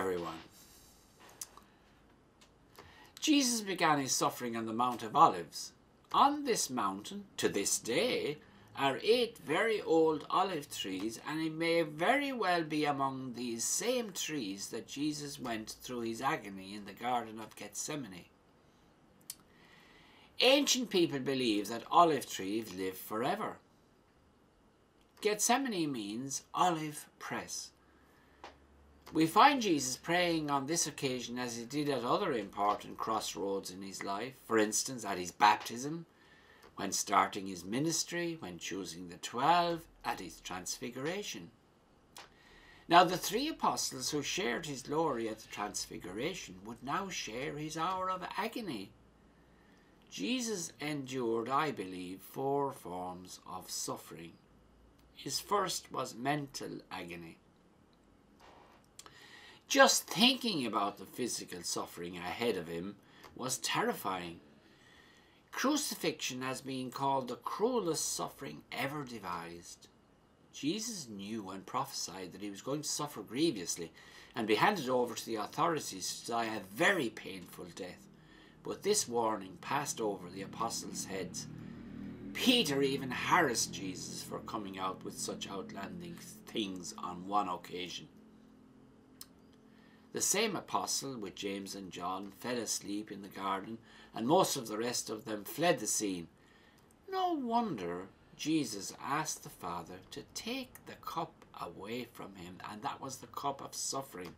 everyone. Jesus began his suffering on the Mount of Olives. On this mountain, to this day, are eight very old olive trees, and it may very well be among these same trees that Jesus went through his agony in the Garden of Gethsemane. Ancient people believe that olive trees live forever. Gethsemane means olive press. We find Jesus praying on this occasion as he did at other important crossroads in his life, for instance, at his baptism, when starting his ministry, when choosing the twelve, at his transfiguration. Now, the three apostles who shared his glory at the transfiguration would now share his hour of agony. Jesus endured, I believe, four forms of suffering. His first was mental agony. Just thinking about the physical suffering ahead of him was terrifying. Crucifixion has been called the cruelest suffering ever devised. Jesus knew and prophesied that he was going to suffer grievously and be handed over to the authorities to die a very painful death. But this warning passed over the apostles' heads. Peter even harassed Jesus for coming out with such outlandish things on one occasion. The same apostle with James and John fell asleep in the garden, and most of the rest of them fled the scene. No wonder Jesus asked the Father to take the cup away from him, and that was the cup of suffering.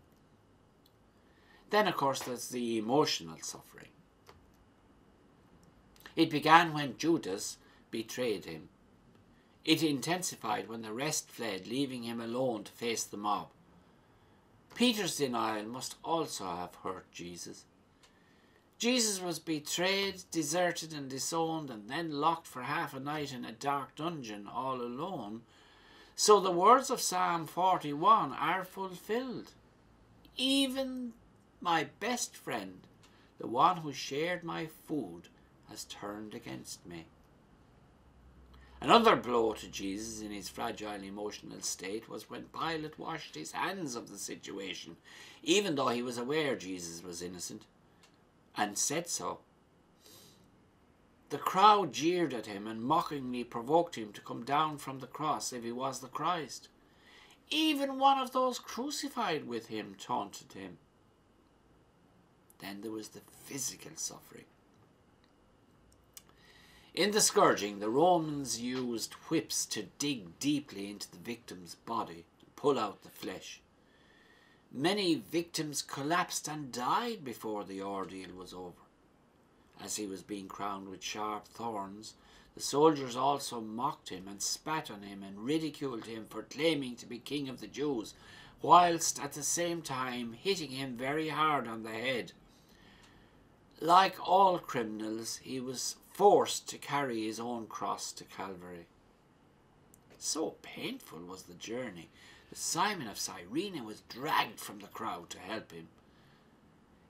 Then, of course, there's the emotional suffering. It began when Judas betrayed him. It intensified when the rest fled, leaving him alone to face the mob. Peter's denial must also have hurt Jesus. Jesus was betrayed, deserted, and disowned, and then locked for half a night in a dark dungeon all alone. So the words of Psalm 41 are fulfilled. Even my best friend, the one who shared my food, has turned against me. Another blow to Jesus in his fragile emotional state was when Pilate washed his hands of the situation, even though he was aware Jesus was innocent, and said so. The crowd jeered at him and mockingly provoked him to come down from the cross if he was the Christ. Even one of those crucified with him taunted him. Then there was the physical suffering. In the scourging, the Romans used whips to dig deeply into the victim's body and pull out the flesh. Many victims collapsed and died before the ordeal was over. As he was being crowned with sharp thorns, the soldiers also mocked him and spat on him and ridiculed him for claiming to be king of the Jews, whilst at the same time hitting him very hard on the head. Like all criminals, he was forced to carry his own cross to Calvary. So painful was the journey that Simon of Cyrene was dragged from the crowd to help him.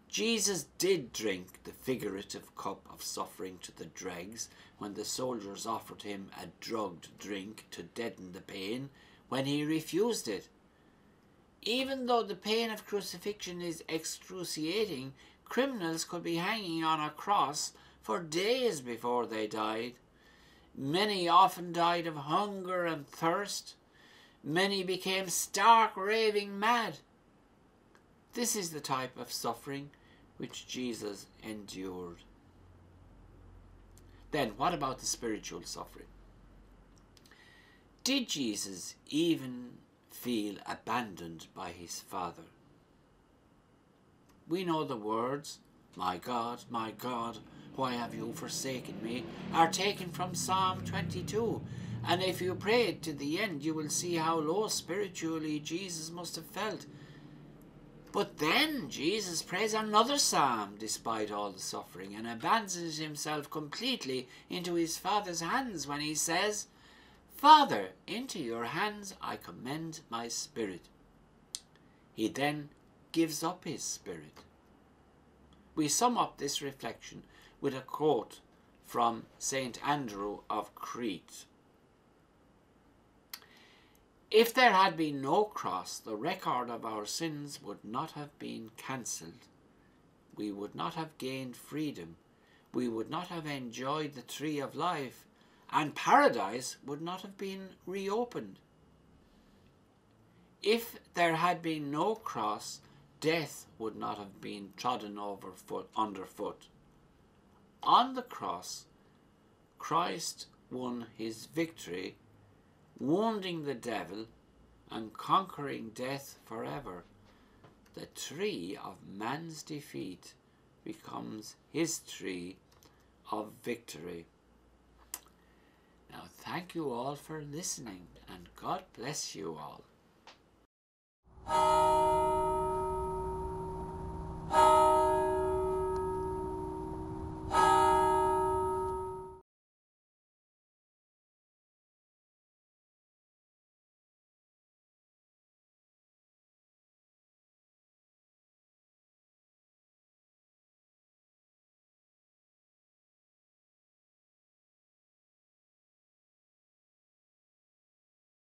Jesus did drink the figurative cup of suffering to the dregs when the soldiers offered him a drugged drink to deaden the pain when he refused it. Even though the pain of crucifixion is excruciating, criminals could be hanging on a cross for days before they died. Many often died of hunger and thirst. Many became stark raving mad. This is the type of suffering which Jesus endured. Then, what about the spiritual suffering? Did Jesus even feel abandoned by his Father? We know the words, My God, my God, why have you forsaken me, are taken from Psalm 22. And if you pray it to the end, you will see how low spiritually Jesus must have felt. But then Jesus prays another psalm despite all the suffering and abandons himself completely into his Father's hands when he says, Father, into your hands I commend my spirit. He then gives up his spirit. We sum up this reflection with a quote from St. Andrew of Crete. If there had been no cross, the record of our sins would not have been cancelled. we would not have gained freedom, we would not have enjoyed the tree of life, and paradise would not have been reopened. If there had been no cross, death would not have been trodden over foot underfoot. On the cross, Christ won his victory, wounding the devil and conquering death forever. The tree of man's defeat becomes his tree of victory. Now, thank you all for listening, and God bless you all.